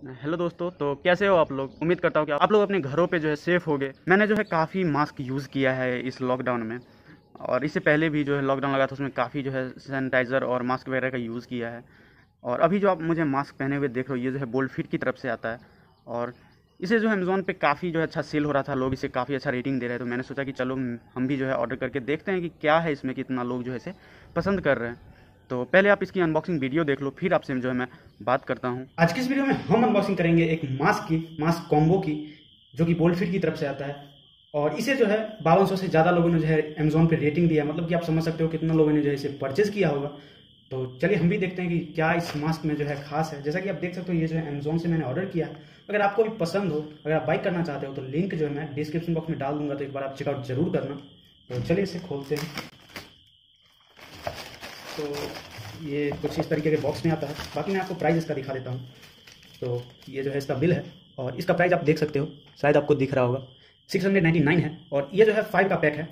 Hello दोस्तों तो कैसे हो आप लोग? उम्मीद करता हूँ कि आप लोग अपने घरों पे जो है सेफ़ हो गए मैंने जो है काफ़ी मास्क यूज़ किया है इस लॉकडाउन में। और इससे पहले भी जो है लॉकडाउन लगा था, उसमें काफ़ी जो है सैनिटाइज़र और मास्क वगैरह का यूज़ किया है। और अभी जो आप मुझे मास्क पहने हुए देख रहे हो, ये जो है बोल्ड फिट की तरफ़ से आता है। और इसे जो है अमेज़ोन पे काफ़ी जो है अच्छा सेल हो रहा था, लोग इसे काफ़ी अच्छा रेटिंग दे रहे हैं। तो मैंने सोचा कि चलो, हम भी जो है ऑर्डर करके देखते हैं कि क्या है इसमें कितना लोग जो है इसे पसंद कर रहे हैं। तो पहले आप इसकी अनबॉक्सिंग वीडियो देख लो, फिर आपसे जो है मैं बात करता हूँ। आज की इस वीडियो में हम अनबॉक्सिंग करेंगे एक मास्क की मास्क कॉम्बो की, जो कि बोल्ड फिट की तरफ़ से आता है। और इसे जो है बावन सौ से ज़्यादा लोगों ने जो है अमेजोन पे रेटिंग दिया मतलब कि आप समझ सकते हो कितना लोगों ने जो है इसे परचेज किया होगा। तो चलिए हम भी देखते हैं कि क्या इस मास्क में जो है खास है। जैसा कि आप देख सकते हो, ये जो है अमेजोन से मैंने ऑर्डर किया। अगर आपको भी पसंद हो, अगर आप बाइक करना चाहते हो तो लिंक जो है मैं डिस्क्रिप्शन बॉक्स में डाल दूँगा। तो एक बार आप चेकआउट ज़रूर करना। तो चलिए इसे खोलते हैं। तो ये कुछ इस तरीके के बॉक्स में आता है। बाकी मैं आपको प्राइस इसका दिखा देता हूँ। तो ये जो है इसका बिल है और इसका प्राइस आप देख सकते हो। शायद आपको दिख रहा होगा। सिक्स हंड्रेड नाइन्टी नाइन है और ये जो है फाइव का पैक है।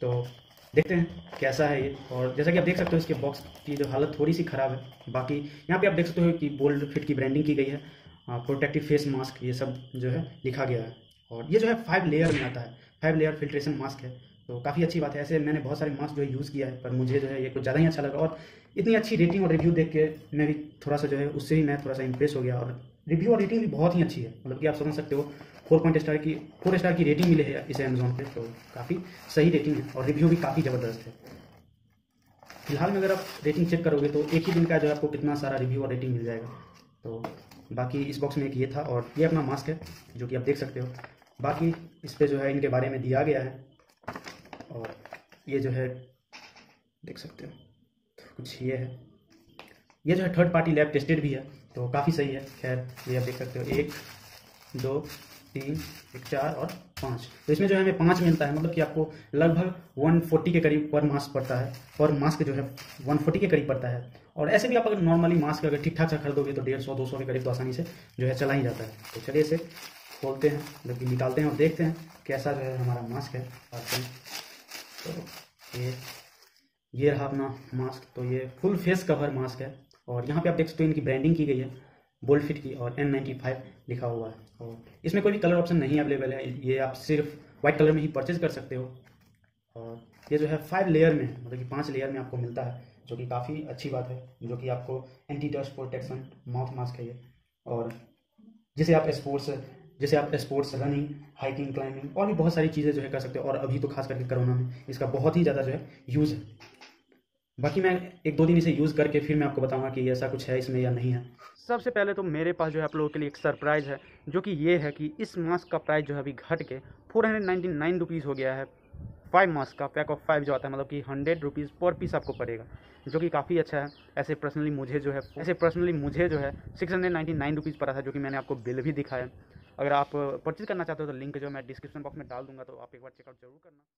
तो देखते हैं कैसा है ये। और जैसा कि आप देख सकते हो इसके बॉक्स की जो हालत थोड़ी सी ख़राब है। बाकी यहाँ पे आप देख सकते हो कि बोल्ड फिट की ब्रांडिंग की गई है। प्रोटेक्टिव फेस मास्क ये सब जो है लिखा गया है। और ये जो है फाइव लेयर में आता है। फाइव लेयर फिल्ट्रेशन मास्क है। तो काफ़ी अच्छी बात है। ऐसे मैंने बहुत सारे मास्क जो है यूज़ किया है, पर मुझे जो है ये कुछ ज़्यादा ही अच्छा लगा और इतनी अच्छी रेटिंग और रिव्यू देख के मैं भी थोड़ा सा जो है उससे ही मैं थोड़ा सा इंप्रेस हो गया और रिव्यू और रेटिंग भी बहुत ही अच्छी है। मतलब कि आप समझ सकते हो फोर पॉइंट स्टार की फोर स्टार की रेटिंग मिले है इसे अमेजोन पे तो काफ़ी सही रेटिंग है और रिव्यू भी काफ़ी ज़बरदस्त है। फ़िलहाल में अगर आप रेटिंग चेक करोगे तो एक ही दिन का जो है आपको कितना सारा रिव्यू और रेटिंग मिल जाएगा। तो बाकी इस बॉक्स में एक ये था और ये अपना मास्क है, जो कि आप देख सकते हो। बाकी इस पर जो है इनके बारे में दिया गया है। और ये जो है, देख सकते हो, कुछ ये है। ये जो है थर्ड पार्टी लैब टेस्टेड भी है तो काफ़ी सही है। खैर, ये आप देख सकते हो, एक, दो, तीन, एक, चार और पाँच। तो इसमें जो है, हमें पाँच मिलता है मतलब कि आपको लगभग वन फोर्टी के करीब पर मास्क पड़ता है। पर मास्क जो है वन फोर्टी के करीब पड़ता है। और ऐसे भी आप अगर नॉर्मली मास्क अगर ठीक ठाक से खरीदोगे तो डेढ़ सौ, दो सौ के करीब तो आसानी से जो है चला ही जाता है। तो चलिए इसे खोलते हैं मतलब कि निकालते हैं और देखते हैं कैसा जो है हमारा मास्क है। तो ये ये रहा अपना मास्क तो ये फुल फेस कवर मास्क है। और यहाँ पे आप देख सकते हो इनकी ब्रांडिंग की गई है बोल्ड फिट की और एन नाइन्टी फाइव लिखा हुआ है। और इसमें कोई भी कलर ऑप्शन नहीं अवेलेबल है, ये आप सिर्फ़ वाइट कलर में ही परचेज कर सकते हो। और ये जो है फाइव लेयर में मतलब कि पाँच लेयर में आपको मिलता है, जो कि काफ़ी अच्छी बात है, जो कि आपको anti dust protection mouth mask है ये। और जिसे आप स्पोर्ट्स जैसे आप स्पोर्ट्स रनिंग हाइकिंग क्लाइंबिंग और भी बहुत सारी चीज़ें जो है कर सकते हो, और अभी तो खास करके कोरोना में, इसका बहुत ही ज़्यादा जो है यूज़ है। बाकी मैं एक दो दिन इसे यूज़ करके फिर मैं आपको बताऊँगा कि ऐसा कुछ है इसमें या नहीं है। सबसे पहले तो मेरे पास जो है आप लोगों के लिए एक सरप्राइज़ है, जो कि ये है कि इस मास्क का प्राइस जो है अभी घट के four hundred ninety nine rupees हो गया है। फाइव मास्क का पैक ऑफ़ फाइव जो आता है मतलब कि हंड्रेड रुपीज़ पर पीस आपको पड़ेगा, जो कि काफ़ी अच्छा है। ऐसे पर्सनली मुझे जो है, ऐसे पर्सनली मुझे जो है six hundred ninety nine rupees पड़ा था, जो कि मैंने आपको बिल भी दिखाया। अगर आप परचेज करना चाहते हो तो लिंक जो मैं डिस्क्रिप्शन बॉक्स में डाल दूँगा तो आप एक बार चेकआउट ज़रूर करना।